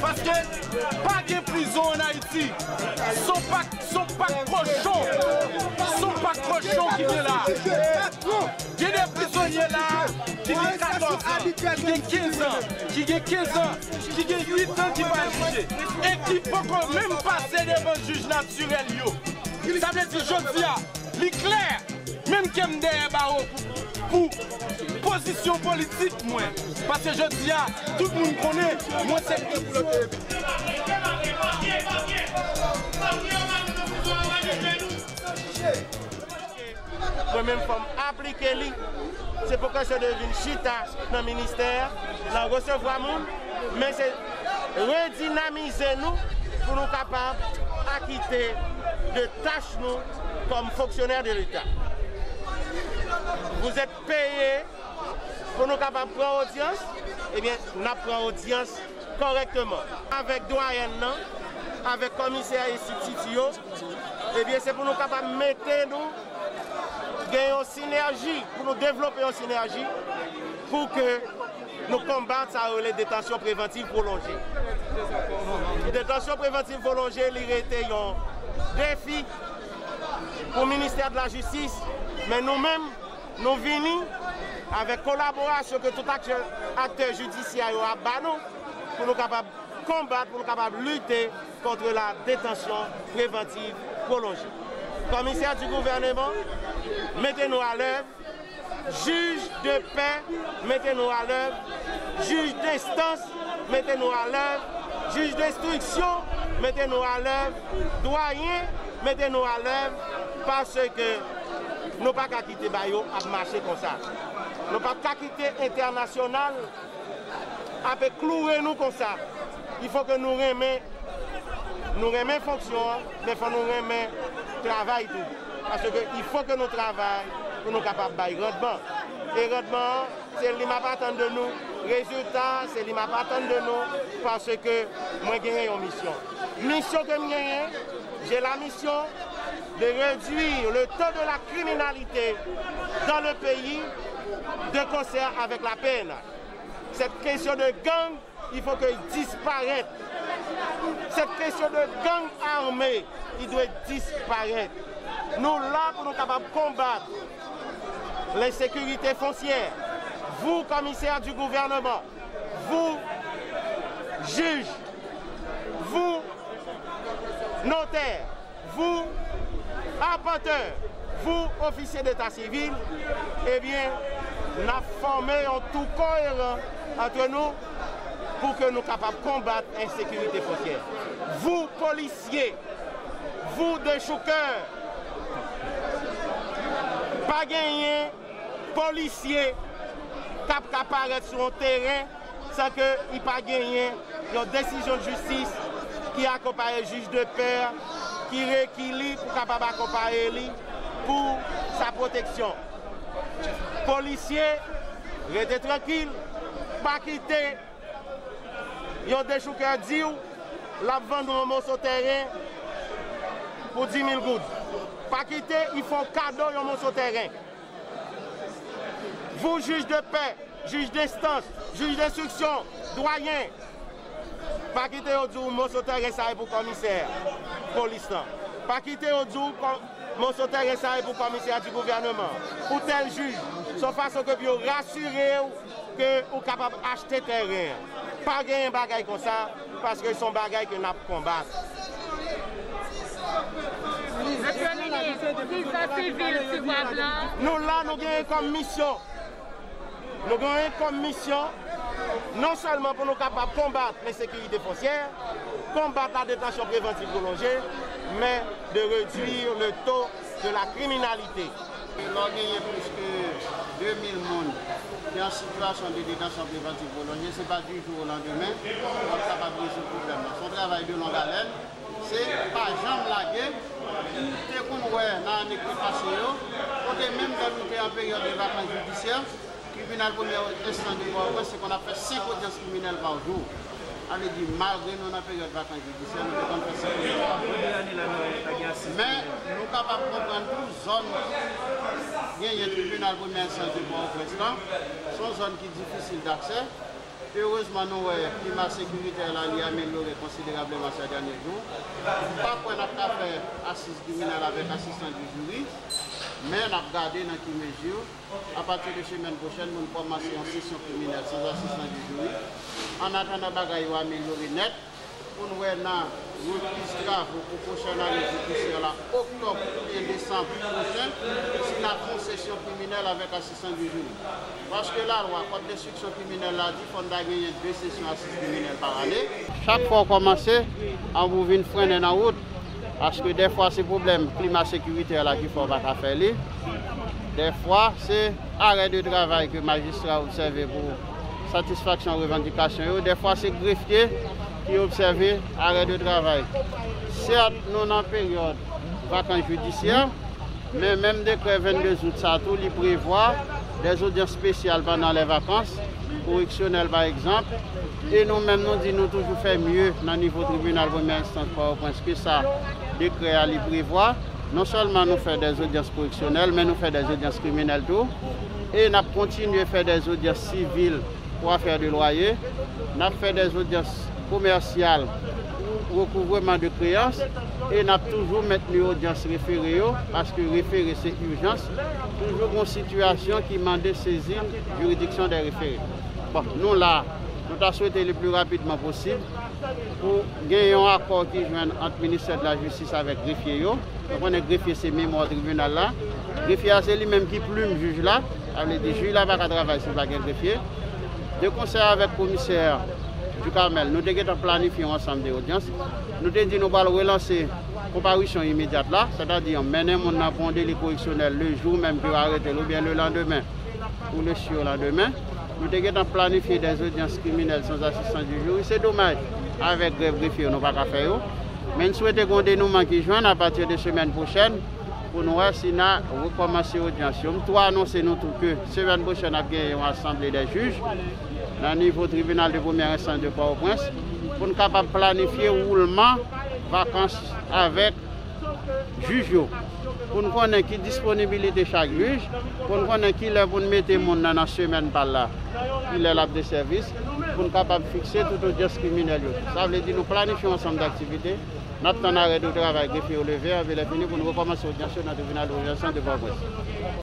Paske pa en Haiti Son pa krochon Son pa krochon Ki gen 14 an Ki gen 15 an Ki gen 15 an Ki gen 8 an ki pa juje E ki poko menm pase devan juj naturel yo. Sa mwen di jodi ya Li kler Menm kem deye baro pou Posisyon politik mwen Pase jodi ya Tout moun konen Mwen se Mwen men fòm aplike li Se pou ka se devine chita nan minister Nan resevwa moun. Men se redinamize nou Pou nou kapab akite De tache nou Kom fonksyonèr de l'Etat Vous êtes payé Pour nous capables de prendre audience? Eh bien, nous prenons audience correctement. Avec doyen Avec commissaire et substitut Eh bien, c'est pour nous capables de mettre nous Gagner une synergie Pour nous développer une synergie Pour que nous combattions les détentions préventives prolongées Les détentions préventives prolongées Il était un défi Pour le ministère de la Justice Mais nous-mêmes nous venons avec collaboration que tout acteur judiciaire a pour nous combattre, pour nous capables de lutter contre la détention préventive prolongée. Commissaire du gouvernement, mettez-nous à l'œuvre. Juge de paix, mettez-nous à l'œuvre. Juge d'instance, mettez-nous à l'œuvre. Juge d'instruction, mettez-nous à l'œuvre. Doyen, mettez-nous à l'œuvre. Parce que nous pas qu'à quitter Bayo à marcher comme ça. Nous pas qu'à quitter international à clouer nous comme ça. Il faut que nous remions nous remet fonction, mais il faut nous remettre travail tout. Parce qu'il faut que nous travaillions pour nous capables de rendement. Et rendement, c'est ce qui m'attend de nous. Résultat, c'est ce qui m'attend de nous parce que moi j'ai une mission. Mission que j'ai, j'ai la mission de réduire le taux de la criminalité dans le pays de concert avec la peine. Cette question de gang, il faut qu'elle disparaisse. Cette question de gang armé, il doit disparaître. Nous là pour nous capables de combattre l'insécurité foncière. Vous, commissaire du gouvernement, vous, juges, vous, notaires, vous, apporteurs, vous, officiers d'état civil, eh bien, nous avons formé en tout cohérent entre nous pour que nous soyons capables de combattre l'insécurité foncière. Vous, policiers, vous de Pa genyen, polisye, kap kap paret sou an teren, sa ke i pa genyen yon desisyon de justis ki akopare juj de per, ki re ki li pou kapab akopare li pou sa proteksyon. Polisye, rete trakil, pa kite, yon dechou kè di ou, la vande ou mons o teren pou 10.000 goud. Pas quitter, ils font cadeau un morceau terrain. Vous, juge de paix, juge d'instance, juge d'instruction, doyen, pas quitter au jour, morceau terrain ça est pour commissaire, police. Pas quitter au jour, morceau terrain ça est pour commissaire du gouvernement. Pour tel juge, sans façon que vous rassurer que vous êtes capable d'acheter terrain. Pas un bagage comme ça, parce que sont bagages que nous combattre. Nous là, nous avons comme mission. Nous avons comme mission, non seulement pour nous capables de combattre l'insécurité foncière, combattre la détention préventive prolongée, mais de réduire le taux de la criminalité. Nous avons gagné plus que 2000 personnes qui sont en situation de détention préventive prolongée. Ce n'est pas du jour au lendemain. On est capable de résoudre le problème. Son travail de longue haleine, c'est pas jamais laguer. Qu'on voit dans l'année qui passée, même quand nous sommes en période de vacances judiciaires, le tribunal premier instant du c'est qu'on a fait 5 audiences criminelles par jour. ane di malgre nou nan peryode vakans judisyen, nou dekan fese Men, nou kapap kompren tou zon gen yon tribunal pou men sanjou pou an prestan, son zon ki difisil d'akse. Heurezman nou wè, klima sekurite la li amelyore konsiderableman sa danye jou. Pa kwen ap ka fè asis kriminal avèk asistan di juri, men ap gade nan ki mejou, apatè de chemen pochèn moun pòmanse yon sesyon kriminal sans asistan di juri. An atan nan bagay yo amelyore net, pou nou wè nan Travaux pour prochaine année, qui sera octobre et décembre prochain, c'est la concession criminelle avec assistance du jury. Parce que la loi, contre destruction criminelle, là, dit qu'on a gagné deux sessions assistantes criminelles par année. Chaque fois qu'on commence, on vous vient freiner dans la route. Parce que des fois, c'est problème climat sécurité là qu'il faut pas faire. Des fois, c'est arrêt de travail que le magistrat observe pour satisfaction revendication. Des fois, c'est greffier ki observe are de travay. Sert nou nan peryode vakans judisyen, men menm dekre 22 out sa tou li prevoa des odyen spesyal banan le vakans, korreksyonel ba ekzamp, e nou menm nou di nou toujou fè mye nan nivou tribunal vome instant pa ou pwenske sa dekre a li prevoa. Non solman nou fè des odyen korreksyonel, men nou fè des odyen kriminel tou, e nap kontinye fè des odyen sivil pou a fèr de loye, nap fè des audyans komersyal ou rekouvreman de kreyans, e nap toujou mèt ni audyans referé yo, paske referé se urjans, toujou kon situasyon ki mande sezine juridiksyon de referé. Bon, nou la, nou ta souwete le plus rapidman posib, pou gen yon akor ki jwen ant Ministère de la Justice avèk grefye yo, pou konen grefye se mèmou an tribunal la, grefye a se li mèm ki ploum juj la, avè di juj la baka travay se bagen grefye, De konser avèk komiser du Karmel, nou te get an planifi ansam de audyans. Nou te di nou bal relanse komparisyon imediat la, ta di an menen moun nan ponde li korreksyonel le jou menm ki arete lou bien le landemen ou le sio landemen. Nou te get an planifi des audyans kriminel sans asistan di jou. Se domaj avèk grev grifio nou baka feyo. Men souwete gonde nou man ki jwen apatir de semen pochen pou nou wè si nan rekomansi audyansyon. Tou anonsen nou tou ke semen pochen ap gen yon asamble de juj. nan nivou tribunal de premier instant de Port-au-Prince pou nou kapap planifiye rouleman vakans avèk juj yo. Pou nou konen ki disponibilite chak juj, pou nou konen ki lè pou nou mette moun nan an semen pal la, ki lè lap de servis, pou nou kapap fikse tout ou dios kriminel yo. Sa vle di nou planifiye ansam d'aktivite, nap tan arè de travay gefi ou leve, avè lè fini pou nou rekomansi ou diansyon nan tribunal de premier instant de Port-au-Prince.